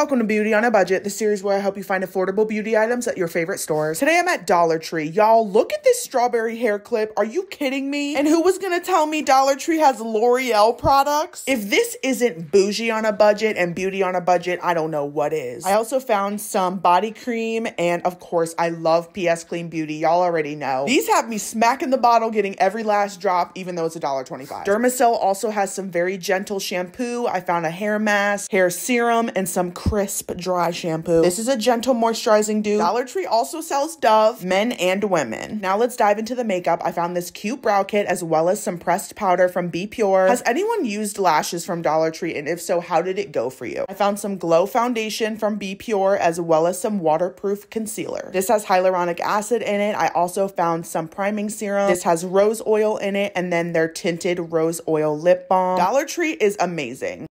Welcome to Beauty on a Budget, the series where I help you find affordable beauty items at your favorite stores. Today I'm at Dollar Tree. Y'all, look at this strawberry hair clip. Are you kidding me? And who was gonna tell me Dollar Tree has L'Oreal products? If this isn't bougie on a budget and beauty on a budget, I don't know what is. I also found some body cream, and of course, I love PS Clean Beauty. Y'all already know. These have me smacking the bottle, getting every last drop, even though it's $1.25. Dermacell also has some very gentle shampoo. I found a hair mask, hair serum, and some crisp dry shampoo. This is a gentle moisturizing dew. Dollar Tree also sells Dove, men and women. Now let's dive into the makeup. I found this cute brow kit as well as some pressed powder from Be Pure. Has anyone used lashes from Dollar Tree? And if so, how did it go for you? I found some glow foundation from Be Pure as well as some waterproof concealer. This has hyaluronic acid in it. I also found some priming serum. This has rose oil in it and then their tinted rose oil lip balm. Dollar Tree is amazing.